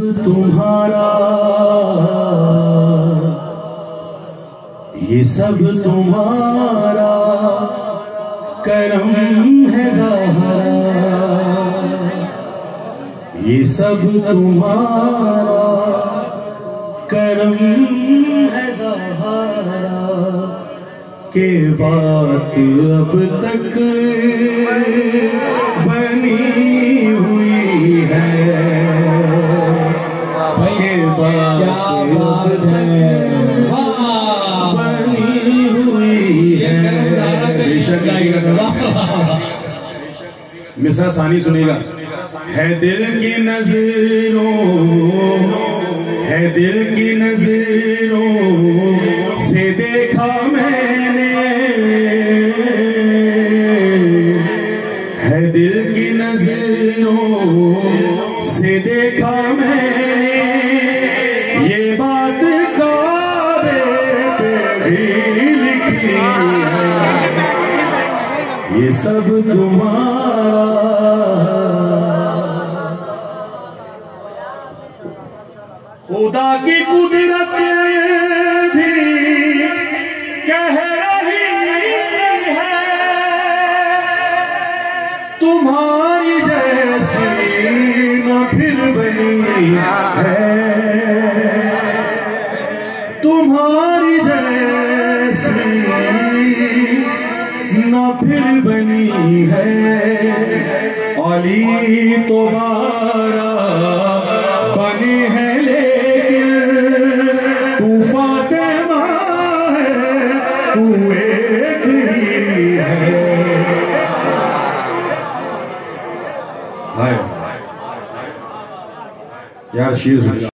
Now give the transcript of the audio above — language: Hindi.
तुम्हारा। ये सब तुम्हारा करम है ज़हरा। ये सब तुम्हारा करम है ज़हरा। के बात अब तक मिसरा सानी सुनेगा। है दिल की नज़रों, है दिल की नज़रों से देखा मैंने। है दिल की नज़रों से देखा मैंने। ये बात काबे पे ये सब तुम्हारा। खुदा की कुदरत भी कह रही है। तुम्हारी जैसी न फिर बनी है। तुम्हारी जैसी न फिर बनी है। अली तुम्हारा बनी है, लेकिन है, तू एक ही है। यार शीर